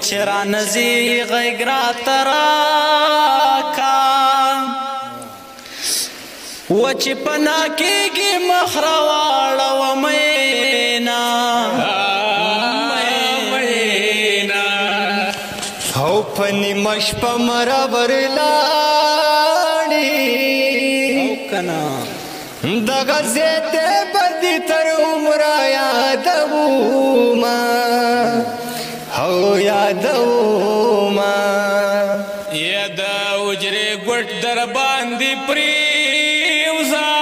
چرا نزی غیگرا تراکا وچ پنا کېږي مخرواړ و مینا مینا هو پنی مش پمر برلاړي او کنا دغه زه ته بدیت یادوما یا د اجرې ګټ در باندې پری وزا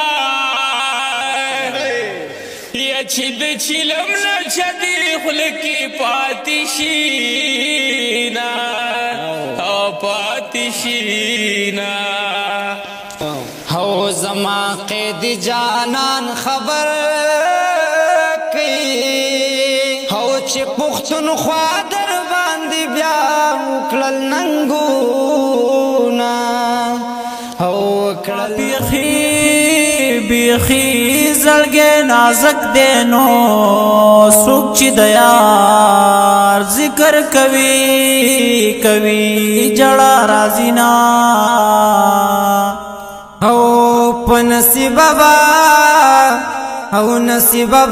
یا چې د چلم نه چدي خلکی پاتشینا او پاتشینا هو زما قید جانان خبر کی هو چې پختون خواده باندې بیا وکړل ننګونا او کړه بیخي بیخي زړګې نازک دی نو څوک چې د یار ذکر کوي کوي جړه راځي نه او پنسی بابا او نصیب با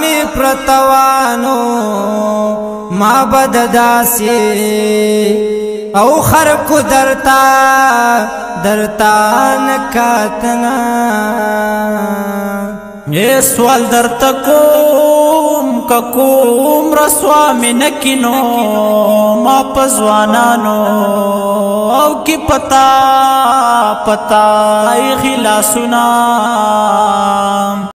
می پرتوانو ما بد داسی او خرکو درتا درتا نکاتنا اے سوال درتا کوم ککوم رسوا منکینو ما پزوانانو او کی پتا پتا ای غلا سنا